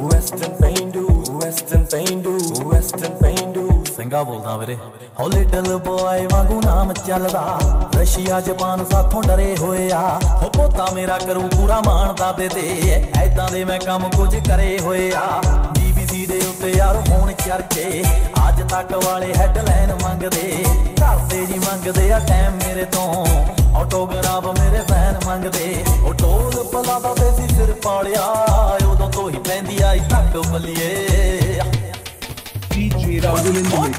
Western ਪੇਂਡੂ western ਪੇਂਡੂ western ਪੇਂਡੂ ਸਿੰਘਾ ਬੋਲਦਾ ਵੀਰੇ। ਹੋ ਲਿਟਲ ਬॉय ਵਾਂਗੂ ਨਾਮ ਚੱਲਦਾ। ਰਸ਼ੀਆ, ਜਾਪਾਨ ਸਾਥੋਂ ਡਰੇ ਹੋਏ ਆ। ਹੋ ਪੋਤਾ ਮੇਰਾ ਕਰੂ ਪੂਰਾ ਮਾਣਦਾ ਦੇ ਤੇ। ਐਦਾਂ ਦੇ ਮੈਂ ਕੰਮ ਕੁਝ ਕਰੇ ਹੋਏ ਆ। ਬੀਬੀਸੀ ਦੇ ਉੱਤੇ ਯਾਰ ਹੋਣ ਚਰਚੇ। ਅੱਜ ਤੱਕ ਵਾਲੇ ਹੈਡਲਾਈਨ ਮੰਗਦੇ। ਘਰ ਜੀ ਮੰਗਦੇ ਆ ਟਾਈਮ ਮੇਰੇ ਤੋਂ। ਆਟੋਗ੍ਰਾਫ ਮੇਰੇ ਫੈਨ ਮੰਗਦੇ। ਉਹ ਟੋਲ ਪਲਾ ਦਾ ਦੇਸੀ ਸਿਰ ਪਾਲਿਆ। ਉਦੋਂ ਤੋਂ ਹੀ ਪੈਂਦੀ ਆਈ Rahul in the mix.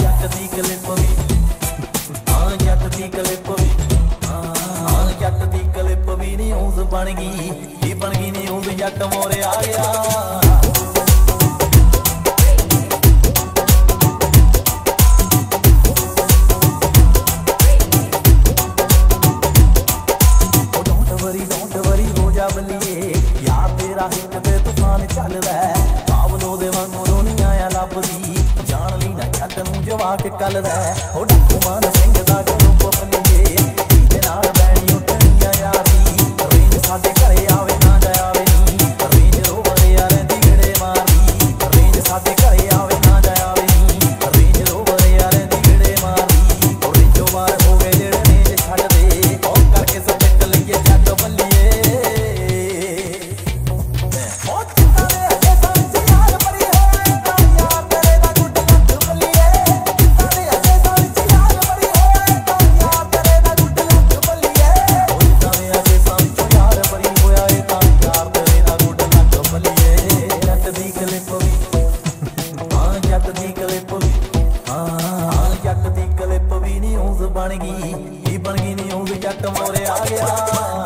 ਜੱਟ ਦੀ ਕਲਿੱਪ ਵੀ। ਹਾਂ ਜੱਟ ਦੀ ਕਲਿੱਪ ਵੀ। ਹਾਂ ਜੱਟ ਦੀ ਕਲਿੱਪ ਵੀ ਨਿਊਜ਼ ਬਣ ਗਈ। ਇਹ ਬਣ ਗਈ ਜੱਟ ਮੋਰੇ ਆ ਗਿਆ। ਉਹ ਡੋਂਟ ਵਰੀ ਡੋਂਟ ਬਣ ਗਈ ਇਹ ਬਣ ਗਈ ਨਿਊਜ਼ ਜੱਟ ਮੋਰੇ ਆ ਗਿਆ।